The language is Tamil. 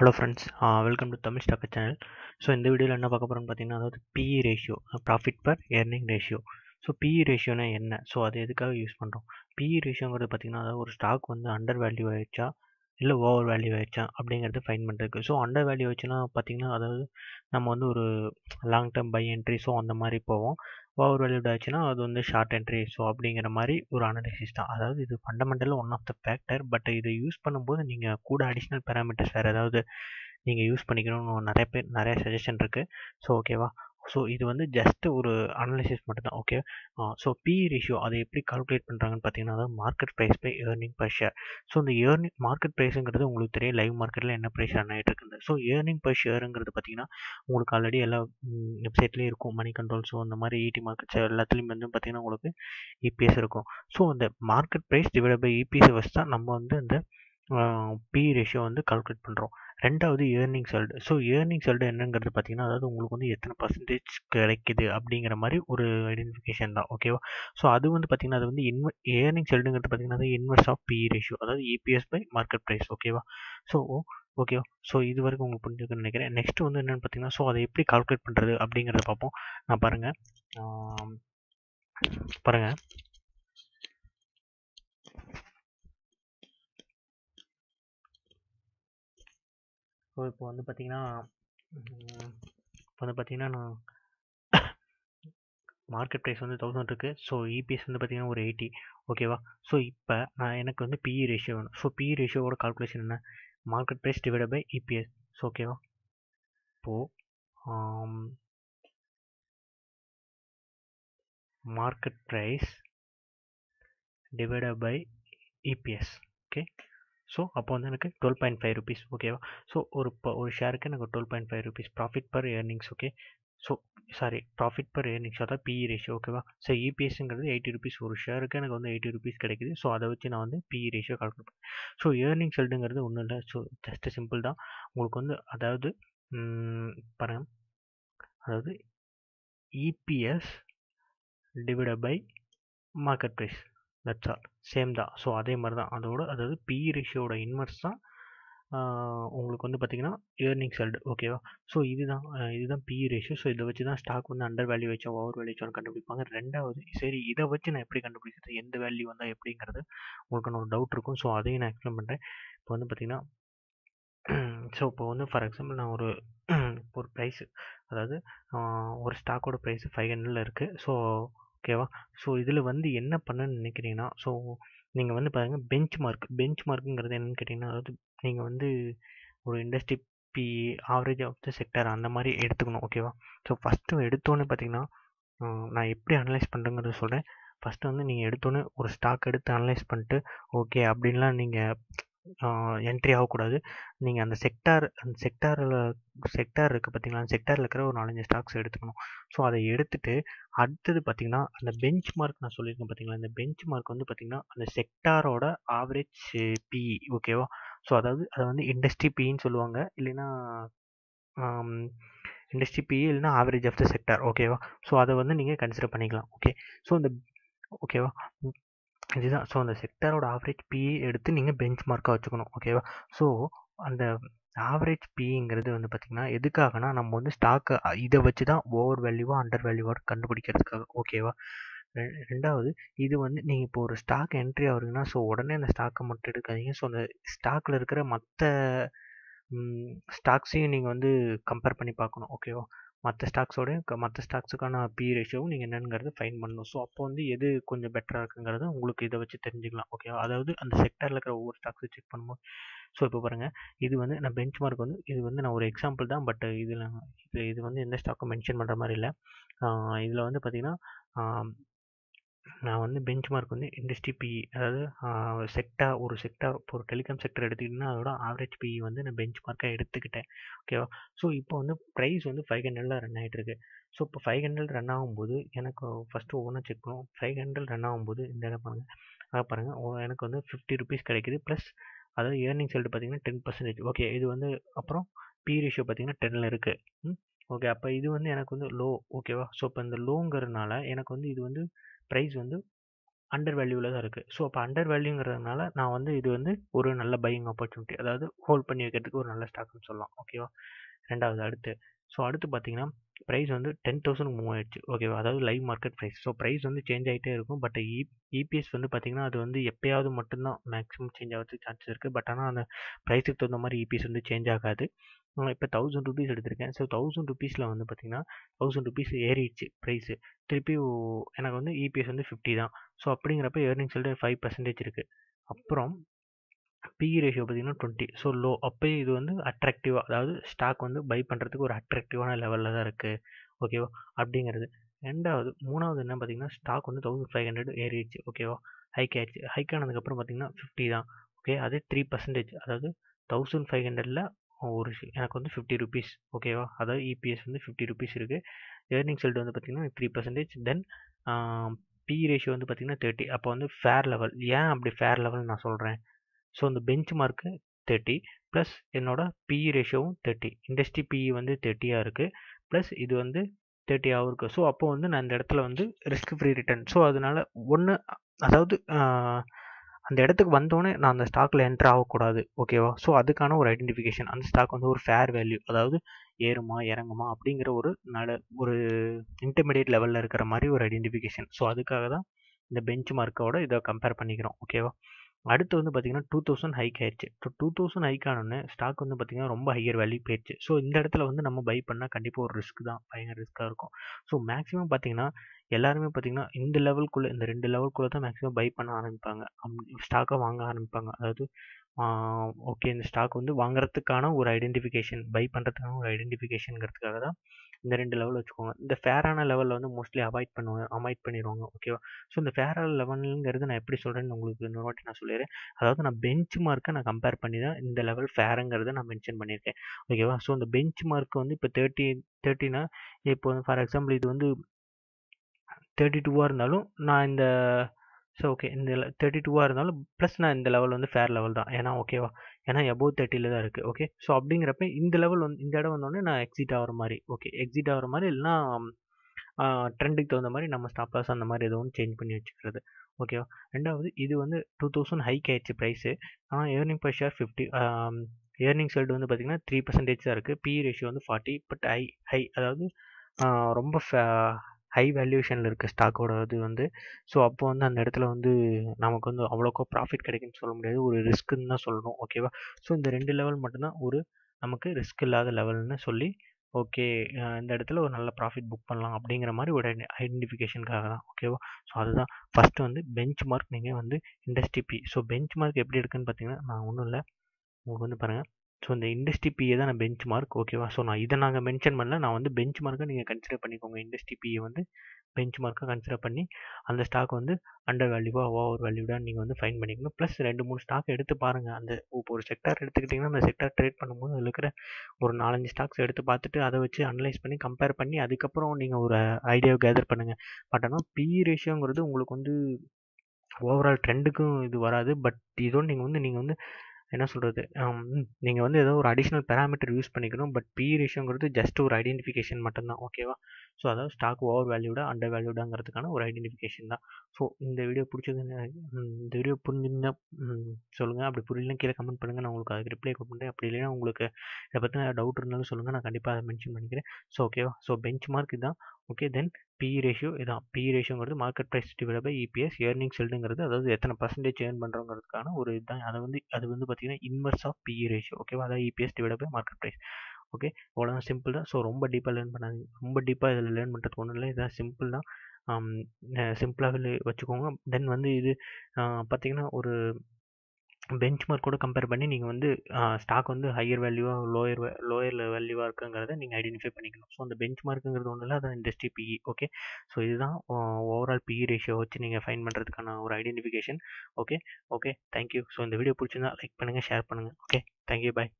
Hello friends welcome to Tamil stock channel so இந்த வீடியோவில் என்ன பார்க்க போகிறோம்னு பார்த்தீங்கன்னா அதாவது PE ratio profit per earning ratio so PE ரேஷியோனா என்ன? ஸோ அது எதுக்காக யூஸ் பண்ணுறோம் பிஇ ரேஷியோங்கிறது பார்த்தீங்கன்னா அதாவது ஒரு ஸ்டாக் வந்து அண்டர் வேல்யூ ஆயிடுச்சா? இல்லை ஓவர் வேல்யூ ஆயிடுச்சா? அப்படிங்கிறது ஃபைன் பண்ணுறதுக்கு ஸோ அண்டர் வேல்யூ ஆயிடுச்சுன்னா பார்த்தீங்கன்னா அதாவது நம்ம வந்து ஒரு long term buy entry so அந்த மாதிரி போவோம். ஓவர் வேல்யூட் ஆச்சுன்னா அது வந்து ஷார்ட் என்ட்ரி ஸோ அப்படிங்கிற மாதிரி ஒரு அனாலிசிஸ் தான். அதாவது இது ஃபண்டமெண்டலாக one of the factor but இதை யூஸ் பண்ணும்போது நீங்கள் கூட அடிஷ்னல் பேராமீட்டர்ஸ் வேறு ஏதாவது நீங்கள் யூஸ் பண்ணிக்கணும்னு நிறைய பேர் நிறைய சஜஷன் இருக்குது ஸோ ஓகேவா ஸோ இது வந்து ஜஸ்ட் ஒரு அனாலிசிஸ் மட்டும்தான் ஓகே ஸோ பி ரேஷியோ அதை எப்படி கால்குலேட் பண்ணுறாங்கன்னு பார்த்தீங்கன்னா அதாவது market price by earning per share so இந்த ஏர்னிங் மார்க்கெட் ப்ரைஸுங்கிறது உங்களுக்கு தெரியும் லைவ் மார்க்கெட்டில் என்ன ப்ரைஸ் ரன் ஆகிட்டு இருக்குது. ஸோ ஏர்னிங் பர் ஷேருங்கிறது பார்த்தீங்கன்னா உங்களுக்கு ஆல்ரெடி எல்லா வெப்சைட்லேயும் இருக்கும். மணி கண்ட்ரோல் ஸோ அந்த மாதிரி இடி மார்க்கெட்ஸ் எல்லாத்துலேயும் வந்து பார்த்தீங்கன்னா உங்களுக்கு இபிஎஸ் இருக்கும். ஸோ அந்த market price divide by EPS வச்சு தான் நம்ம வந்து அந்த பி ரேஷியோ வந்து கால்குலேட் பண்ணுறோம் ரெண்டாவது earning yield so earning yield என்னங்கிறது பார்த்தீங்கன்னா அதாவது உங்களுக்கு வந்து எத்தனை பர்சன்டேஜ் கிடைக்குது அப்படிங்கிற மாதிரி ஒரு ஐடென்டிஃபிகேஷன் தான். ஓகேவா ஸோ அது வந்து பார்த்தீங்கன்னா அது வந்து இன்வ ஏர்னிங் சல்டுங்கிறது பார்த்தீங்கன்னா அது இன்வெர்ஸ் ஆஃப் பி ரேஷியோ அதாவது இபிஎஸ் பை மார்க்கெட் ப்ரைஸ் ஓகேவா ஸோ ஓகேவா ஸோ இது வரைக்கும் உங்களுக்கு புரிஞ்சுக்கணும்னு நினைக்கிறேன். நெக்ஸ்ட் வந்து என்னென்னு பார்த்தீங்கன்னா ஸோ அதை எப்படி கால்குலேட் பண்ணுறது அப்படிங்கிறத பார்ப்போம். நான் பாருங்கள் பாருங்கள் ஸோ இப்போ வந்து பார்த்தீங்கன்னா இப்போ வந்து பார்த்தீங்கன்னா நான் மார்க்கெட் ப்ரைஸ் வந்து தௌசண்ட் இருக்குது ஸோ இபிஎஸ் வந்து பார்த்தீங்கன்னா ஒரு எயிட்டி ஓகேவா ஸோ இப்போ நான் எனக்கு வந்து பிஇ ரேஷியோ வேணும். ஸோ பிஇ ரேஷியோவோட கால்குலேஷன் என்ன? Market price divide by EPS so ஓகேவா இப்போது market price divide by EPS okay so அப்போ வந்து எனக்கு டுவெல் பாயிண்ட் ஃபைவ் ருபீஸ் ஓகேவா ஸோ ஒரு இப்போ ஒரு ஷேருக்கு எனக்கு twelve point five rupees profit per earnings okay so sorry profit per earnings அதான் பிஇ ரேஷியோ ஓகேவா ஸோ இபிஎஸ்ங்கிறது எயிட்டி ருபீஸ் ஒரு ஷேருக்கு எனக்கு வந்து எயிட்டி ருபீஸ் கிடைக்குது. ஸோ அதை வச்சு நான் வந்து பிஇ ரேஷியோ கால்குலேட் பண்ணேன் ஸோ ஏர்னிங் செல்டுங்கிறது ஒன்றும் இல்லை. ஸோ ஜஸ்ட் சிம்பிள் தான். உங்களுக்கு வந்து அதாவது பாருங்கள் அதாவது EPS divide by market price that's all same தான். ஸோ அதே மாதிரி தான். அதோட அதாவது பிஇ ரேஷியோட இன்வெர்ஸ் தான் உங்களுக்கு வந்து பார்த்தீங்கன்னா ஏர்னிங் செல்டு ஓகேவா ஸோ இதுதான் இதுதான் பிஇ ரேஷியோ ஸோ இதை வச்சு தான் ஸ்டாக் வந்து அண்டர் வேல்யூ வச்சோம் ஓவர் வேல்யூ கண்டுபிடிப்பாங்க. ரெண்டாவது சரி இதை வச்சு நான் எப்படி கண்டுபிடிக்கிறது? எந்த வேல்யூ வந்தால் எப்படிங்கிறது உங்களுக்கு ஒரு டவுட் இருக்கும். ஸோ அதையும் நான் எக்ஸ்பிளைன் பண்ணுறேன் இப்போ வந்து பார்த்தீங்கன்னா ஸோ இப்போ வந்து ஃபார் எக்ஸாம்பிள் நான் ஒரு ஒரு ப்ரைஸு அதாவது ஒரு ஸ்டாக்கோட ப்ரைஸ் ஃபைவ் ஹண்ட்ரடில் இருக்குது ஸோ ஓகேவா ஸோ இதில் வந்து என்ன பண்ணணும்னு நினைக்கிறீங்கன்னா ஸோ நீங்கள் வந்து பாருங்கள் பெஞ்ச் மார்க் பெஞ்ச் மார்க்குங்கிறது என்னென்னு கேட்டிங்கன்னா அதாவது நீங்கள் வந்து ஒரு industry P average of the sector அந்த மாதிரி எடுத்துக்கணும் ஓகேவா ஸோ ஃபஸ்ட்டு எடுத்தோன்னே பார்த்தீங்கன்னா நான் எப்படி அனலைஸ் பண்ணுறேங்கிறத சொல்கிறேன் ஃபஸ்ட்டு வந்து நீங்கள் எடுத்தோன்னே ஒரு ஸ்டாக் எடுத்து அனலைஸ் பண்ணிட்டு ஓகே அப்படின்லாம் நீங்கள் என்ட்ரி ஆகக்கூடாது. நீங்கள் அந்த செக்டார் அந்த செக்டாரில் செக்டார் இருக்குது பார்த்தீங்களா அந்த செக்டாரில் இருக்கிற ஒரு நாலஞ்சு ஸ்டாக்ஸ் எடுத்துக்கணும். ஸோ அதை எடுத்துகிட்டு அடுத்தது பார்த்தீங்கன்னா அந்த பெஞ்ச் மார்க் நான் சொல்லியிருக்கேன் பார்த்தீங்களா இந்த பெஞ்ச் மார்க் வந்து பார்த்தீங்கன்னா அந்த செக்டாரோட ஆவரேஜ் பிஇ ஓகேவா ஸோ அதாவது அதை வந்து இண்டஸ்ட்ரி பின்னு சொல்லுவாங்க. இல்லைன்னா இண்டஸ்ட்ரி பிஇ இல்லைன்னா ஆவரேஜ் ஆஃப் த செக்டார் ஓகேவா ஸோ அதை வந்து நீங்கள் கன்சிடர் பண்ணிக்கலாம் ஓகே ஸோ இந்த ஓகேவா இதுதான். ஸோ அந்த செக்டாரோட ஆவரேஜ் பிஇ எடுத்து நீங்கள் பெஞ்ச் மார்க்காக வச்சுக்கணும். ஓகேவா ஸோ அந்த ஆவரேஜ் பிங்கிறது வந்து பார்த்திங்கன்னா எதுக்காகனா நம்ம வந்து ஸ்டாக்கை இதை வச்சு தான் ஓவர் வேல்யூவாக அண்டர் வேல்யூவாக கண்டுபிடிக்கிறதுக்காக. ஓகேவா ரெண்டாவது இது வந்து நீங்கள் இப்போ ஒரு ஸ்டாக் என்ட்ரி ஆகுறீங்கன்னா ஸோ உடனே அந்த ஸ்டாக்கை மட்டும் எடுக்காதீங்க. ஸோ அந்த ஸ்டாக்கில் இருக்கிற மற்ற ஸ்டாக்ஸையும் நீங்கள் வந்து கம்பேர் பண்ணி பார்க்கணும். ஓகேவா மற்ற ஸ்டாக்ஸோடையும் மற்ற ஸ்டாக்ஸுக்கான பி ரேஷியோவும் நீங்கள் என்னங்கிறத ஃபைன் பண்ணணும். ஸோ அப்போ வந்து எது கொஞ்சம் பெட்டராக இருக்குங்கிறத உங்களுக்கு இதை வச்சு தெரிஞ்சுக்கலாம். ஓகேவா அதாவது அந்த செக்டரில் இருக்கிற ஒவ்வொரு ஸ்டாக்ஸும் செக் பண்ணும்போது. ஸோ இப்போ பாருங்கள் இது வந்து நான் பெஞ்ச் மார்க் வந்து இது வந்து நான் ஒரு எக்ஸாம்பிள் தான் பட் இதில் இது இது வந்து எந்த ஸ்டாக்கும் மென்ஷன் பண்ணுற மாதிரி இல்லை. இதில் வந்து பார்த்திங்கன்னா நான் வந்து பெஞ்ச் மார்க் வந்து இண்டஸ்ட்ரி பிஇ அதாவது செக்டார் ஒரு செக்டார் இப்போ ஒரு டெலிகாம் செக்டர் எடுத்துக்கிட்டிங்கன்னா அதோட ஆவரேஜ் பிஇ வந்து நான் பெஞ்ச் மார்க்காக எடுத்துக்கிட்டேன். ஓகேவா ஸோ இப்போ வந்து ப்ரைஸ் வந்து ஃபைவ் ஹண்ட்ரடில் ரன் ஆகிட்டுருக்கு ஸோ இப்போ ஃபைவ் ஹண்ட்ரட் ரன் ஆகும்போது எனக்கு ஃபஸ்ட்டு ஒவ்வொன்றா செக் பண்ணுவோம். ஃபைவ் ஹண்ட்ரட் ரன் ஆகும்போது இந்த இடம் பாருங்கள் அதை பாருங்கள் எனக்கு வந்து ஃபிஃப்டி ருபீஸ் கிடைக்குது. ப்ளஸ் அதாவது ஏர்னிங் செல்டு பார்த்தீங்கன்னா டென் பர்சன்டேஜ் ஓகே இது வந்து அப்புறம் பி ரேஷியோ பார்த்தீங்கன்னா டென்னில் இருக்குது ஓகே அப்போ இது வந்து எனக்கு வந்து லோ ஓகேவா ஸோ இப்போ இந்த லோங்கிறதுனால எனக்கு வந்து இது வந்து ப்ரைஸ் வந்து அண்டர் வேல்யூவில் தான் இருக்குது ஸோ அப்போ அண்டர் வேல்யூங்கிறதுனால நான் வந்து இது வந்து ஒரு நல்ல பையிங் ஆப்பர்ச்சுனிட்டி அதாவது ஹோல்ட் பண்ணி வைக்கிறதுக்கு ஒரு நல்ல ஸ்டாக்னு சொல்லலாம். ஓகேவா ரெண்டாவது அடுத்து. ஸோ அடுத்து பார்த்தீங்கன்னா ப்ரைஸ் வந்து டென் தௌசண்ட் மூவ் ஆயிடுச்சு. ஓகேவா அதாவது live market price so price வந்து சேஞ்ச் ஆகிட்டே இருக்கும். பட் இ இபிஎஸ் வந்து பார்த்தீங்கன்னா அது வந்து எப்போயாவது மட்டும்தான் மேக்ஸிமம் சேஞ்ச் ஆகிறதுக்கு சான்சஸ் இருக்குது பட் ஆனால் அந்த ப்ரைஸுக்கு தகுந்த மாதிரி இபிஎஸ் வந்து சேஞ்ச் ஆகாது. இப்போ தௌசண்ட் ருபீஸ் எடுத்திருக்கேன். ஸோ தௌசண்ட் ருபீஸில் வந்து பார்த்தீங்கன்னா தௌசண்ட் ருபீஸ் ஏறிடுச்சு ப்ரைஸு திருப்பி எனக்கு வந்து இபிஎஸ் வந்து ஃபிஃப்டி தான். ஸோ அப்படிங்கிறப்ப ஏர்னிங்ஸ் சொல்லிட்டு ஃபைவ் பர்சன்டேஜ் இருக்குது அப்புறம் பிஇ ரேஷியோ பார்த்தீங்கன்னா டுவெண்ட்டி ஸோ லோ அப்போயே இது வந்து அட்ராக்டிவாக அதாவது ஸ்டாக் வந்து பை பண்ணுறதுக்கு ஒரு அட்ராக்டிவான லெவலில் தான் இருக்குது ஓகேவா அப்படிங்கிறது. ரெண்டாவது மூணாவது என்ன பார்த்தீங்கன்னா ஸ்டாக் வந்து தௌசண்ட் ஃபைவ் ஹண்ட்ரட் ஏறிடுச்சு. ஓகேவா ஹைக் ஆயிடுச்சு. ஹைக் ஆனதுக்கப்புறம் பார்த்தீங்கன்னா ஃபிஃப்டி தான். ஓகே அதே த்ரீ பர்சன்டேஜ் அதாவது தௌசண்ட் ஃபைவ் ஹண்ட்ரடில் ஒரு எனக்கு வந்து ஃபிஃப்டி ருபீஸ் ஓகேவா அதாவது இபிஎஸ் வந்து ஃபிஃப்டி ருபீஸ் இருக்குது ஏர்னிங் செல்ட் வந்து பார்த்தீங்கன்னா three percentage then P ratio வந்து பார்த்தீங்கன்னா தேர்ட்டி அப்போ வந்து ஃபேர் லெவல் ஏன் அப்படி ஃபேர் லெவல் நான் சொல்கிறேன் ஸோ இந்த பெஞ்ச் மார்க்கு தேர்ட்டி ப்ளஸ் என்னோட பிஇ ரேஷியோவும் தேர்ட்டி இண்டஸ்ட்ரி பிஇ வந்து தேர்ட்டியாக இருக்குது ப்ளஸ் இது வந்து தேர்ட்டியாகவும் இருக்குது ஸோ அப்போ வந்து நான் இந்த இடத்துல வந்து ரிஸ்க் ஃப்ரீ ரிட்டர்ன் ஸோ அதனால் ஒன்று அதாவது அந்த இடத்துக்கு வந்தோடனே நான் அந்த ஸ்டாக்கில் என்ட்ரு ஆகக்கூடாது ஓகேவா ஸோ அதுக்கான ஒரு ஐடென்டிஃபிகேஷன் அந்த ஸ்டாக் வந்து ஒரு ஃபேர் வேல்யூ அதாவது ஏறுமா இறங்குமா அப்படிங்கிற ஒரு நல்ல ஒரு இன்டர்மீடியட் லெவலில் இருக்கிற மாதிரி ஒரு ஐடென்டிஃபிகேஷன் ஸோ அதுக்காக தான் இந்த பெஞ்ச் மார்க்கோட இதை கம்பேர் பண்ணிக்கிறோம் ஓகேவா அடுத்து வந்து பார்த்தீங்கன்னா டூ தௌசண்ட் ஹைக் ஆயிடுச்சு ஸோ டூ தௌசண்ட் ஹைக் ஆனோடனே ஸ்டாக் வந்து பார்த்தீங்கன்னா ரொம்ப ஹையர் வேல்யூ போயிடுச்சு ஸோ இந்த இடத்துல வந்து நம்ம பை பண்ணால் கண்டிப்பாக ஒரு ரிஸ்க் தான். பயங்கர ரிஸ்க்காக இருக்கும். ஸோ மேக்ஸிமம் பார்த்தீங்கன்னா எல்லாருமே பார்த்தீங்கன்னா இந்த லெவல்குள்ளே இந்த ரெண்டு லெவல்குள்ளே தான் மேக்ஸிமம் பை பண்ண ஆரம்பிப்பாங்க. ஸ்டாக்கை வாங்க ஆரம்பிப்பாங்க. அதாவது ஓகே. இந்த ஸ்டாக் வந்து வாங்குறதுக்கான ஒரு ஐடென்டிஃபிகேஷன் பை பண்ணுறதுக்கான ஒரு ஐடென்டிஃபிகேஷனுங்கிறதுக்காக தான் இந்த ரெண்டு லெவல் வச்சுக்கோங்க. இந்த ஃபேரான லெவலில் வந்து மோஸ்ட்லி அவாய்ட் பண்ணுவாங்க அவாய்ட் பண்ணிடுவாங்க. ஓகேவா ஸோ இந்த ஃபேரான லெவலுங்கிறது நான் எப்படி சொல்கிறேன்னு உங்களுக்கு இன்னொரு வாட்டி நான் சொல்லிடுறேன். அதாவது நான் பெஞ்ச் மார்க்கை நான் கம்பேர் பண்ணி தான் இந்த லெவல் ஃபேருங்கிறத நான் மென்ஷன் பண்ணியிருக்கேன். ஓகேவா ஸோ இந்த பெஞ்ச் மார்க் வந்து இப்போ தேர்ட்டி தேர்ட்டினா இப்போ வந்து ஃபார் எக்ஸாம்பிள் இது வந்து தேர்ட்டி டூவாக இருந்தாலும் நான் இந்த ஸோ ஓகே இந்த தேர்ட்டி டூவாக இருந்தாலும் ப்ளஸ் நான் இந்த லெவல் வந்து ஃபேர் லெவல் தான். ஏன்னா ஓகேவா ஏன்னா எபோவ் தேர்ட்டியில் தான் இருக்குது ஓகே ஸோ அப்படிங்கிறப்ப இந்த லெவல் வந்து இந்த இடம் வந்தோடனே நான் எக்ஸிட் ஆகிற மாதிரி ஓகே எக்ஸிட் ஆகிற மாதிரி இல்லைனா ட்ரெண்டுக்கு தகுந்த மாதிரி நம்ம ஸ்டாப் லாஸ் அந்த மாதிரி எதுவும் சேஞ்ச் பண்ணி வச்சுக்கிறது ஓகேவா ரெண்டாவது இது வந்து டூ தௌசண்ட் ஹைக் ஆயிடுச்சு ப்ரைஸு ஆனால் earning per share fifty earning side வந்து பார்த்திங்கன்னா த்ரீ பர்சன்டேஜ் தான் இருக்குது பி ரேஷியோ வந்து ஃபார்ட்டி பட் ஹை ஹை அதாவது ரொம்ப ஹை வேல்யூஷனில் இருக்க ஸ்டாக்கோட இது வந்து ஸோ அப்போ வந்து அந்த இடத்துல வந்து நமக்கு வந்து அவ்வளோக்கா ப்ராஃபிட் கிடைக்குன்னு சொல்ல முடியாது. ஒரு ரிஸ்க்குன்னு தான் சொல்லணும் ஓகேவா ஸோ இந்த ரெண்டு லெவல் மட்டும்தான் ஒரு நமக்கு ரிஸ்க் இல்லாத லெவல்னு சொல்லி ஓகே இந்த இடத்துல ஒரு நல்ல ப்ராஃபிட் புக் பண்ணலாம் அப்படிங்கிற மாதிரி ஒரு ஐடென்டிஃபிகேஷனுக்காக தான் ஓகேவா ஸோ அதுதான். ஃபஸ்ட்டு வந்து பெஞ்ச் மார்க் நீங்கள் வந்து industry P so benchmark எப்படி இருக்குன்னு பார்த்தீங்கன்னா நான் ஒன்றும் இல்லை. உங்களுக்கு வந்து பாருங்கள் ஸோ இந்த இண்டஸ்ட்ரி பிஏ தான் நான் பெஞ்ச் மார்க் ஓகேவா ஸோ நான் இதை நாங்கள் மென்ஷன் பண்ணல. நான் வந்து பெஞ்ச் மார்க்கை நீங்கள் கன்சிடர் பண்ணிக்கோங்க. இண்டஸ்ட்ரி பிஏ வந்து பெஞ்ச் மார்க்காக கன்சிடர் பண்ணி அந்த ஸ்டாக் வந்து அண்டர் வேல்யூவா ஓவர் வேல்யூடாக நீங்கள் வந்து ஃபைன் பண்ணிக்கணும் ப்ளஸ் ரெண்டு மூணு ஸ்டாக் எடுத்து பாருங்கள் அந்த இப்போ ஒரு செக்டார் எடுத்துக்கிட்டிங்கன்னா அந்த செக்டார் ட்ரேட் பண்ணும்போது அதில் இருக்கிற ஒரு நாலஞ்சு ஸ்டாக்ஸ் எடுத்து பார்த்துட்டு அதை வச்சு அனலைஸ் பண்ணி கம்பேர் பண்ணி அதுக்கப்புறம் நீங்கள் ஒரு ஐடியாவை கேதர் பண்ணுங்கள் பட் ஆனால் பி ரேஷியோங்கிறது உங்களுக்கு வந்து ஓவரால் ட்ரெண்டுக்கும் இது வராது. பட் இதோடு நீங்கள் வந்து நீங்கள் வந்து என்ன சொல்கிறது நீங்கள் வந்து ஏதோ ஒரு அடிஷ்னல் பேராமீட்டர் யூஸ் பண்ணிக்கணும். பட் பி ரேஷியோங்கிறது ஜஸ்ட் ஒரு ஐடென்டிஃபிகேஷன் மட்டும்தான். ஓகேவா ஸோ அதாவது ஸ்டாக் ஓவர் வேல்யூடா அண்டர் வேல்யூடாங்கிறதுக்கான ஒரு ஐடென்டிஃபிகேஷன் தான். ஸோ இந்த வீடியோ பிடிச்சது இந்த வீடியோ புரிஞ்சிருந்தா சொல்லுங்கள் அப்படி புரியலாம் கீழே கமெண்ட் பண்ணுங்கள் நான் உங்களுக்கு அதுக்கு ரிப்ளை பண்ணுறேன் அப்படி இல்லைன்னா உங்களுக்கு இதை பற்றின டவுட் இருந்தாலும் சொல்லுங்கள் நான் கண்டிப்பாக அதை மென்ஷன் பண்ணிக்கிறேன். ஸோ ஓகேவா ஸோ பெஞ்ச் மார்க் இதுதான். ஓகே தென் பி ரேஷியோ இதான் P ரேஷியோங்கிறது market price divide by EPS earning செல்டுங்கிறது அதாவது எத்தனை பர்சன்டேஜ் ஏர்ன் பண்ணுறோங்கிறதுக்கான ஒரு இதுதான். அதை வந்து அது வந்து பார்த்தீங்கன்னா இன்வர்ஸ் ஆஃப் பி ரேஷியோ ஓகேவா அதாவது EPS divide by market price okay அவ்வளோதான் சிம்பிள் தான். ஸோ ரொம்ப டீப்பாக லேர்ன் பண்ணாதீங்க. ரொம்ப டீப்பாக இதில் லேர்ன் பண்ணுறதுக்கு ஒன்றும் இல்லை. இதான் சிம்பிள் தான். சிம்பிளாகவே வச்சுக்கோங்க. தென் வந்து இது பார்த்தீங்கன்னா ஒரு பெஞ்ச் மார்க்கோட கம்பேர் பண்ணி நீங்கள் வந்து ஸ்டாக் வந்து ஹையர் வேல்யூவாக லோயர் லோயர் வேல்யூவாக இருக்குங்கிறத நீங்கள் ஐடென்டிஃபை பண்ணிக்கணும். ஸோ அந்த பெஞ்ச் மார்க்குங்கிறது ஒன்றும் இல்லை அது இண்டஸ்ட்ரி பிஇ ஓகே ஸோ இதுதான் ஓவரால் பிஇ ரேஷியோ வச்சு நீங்கள் ஃபைன் பண்ணுறதுக்கான ஒரு identification okay okay thank you so இந்த வீடியோ பிடிச்சிருந்தா லைக் பண்ணுங்கள் ஷேர் பண்ணுங்கள் ஓகே தேங்க்யூ பாய்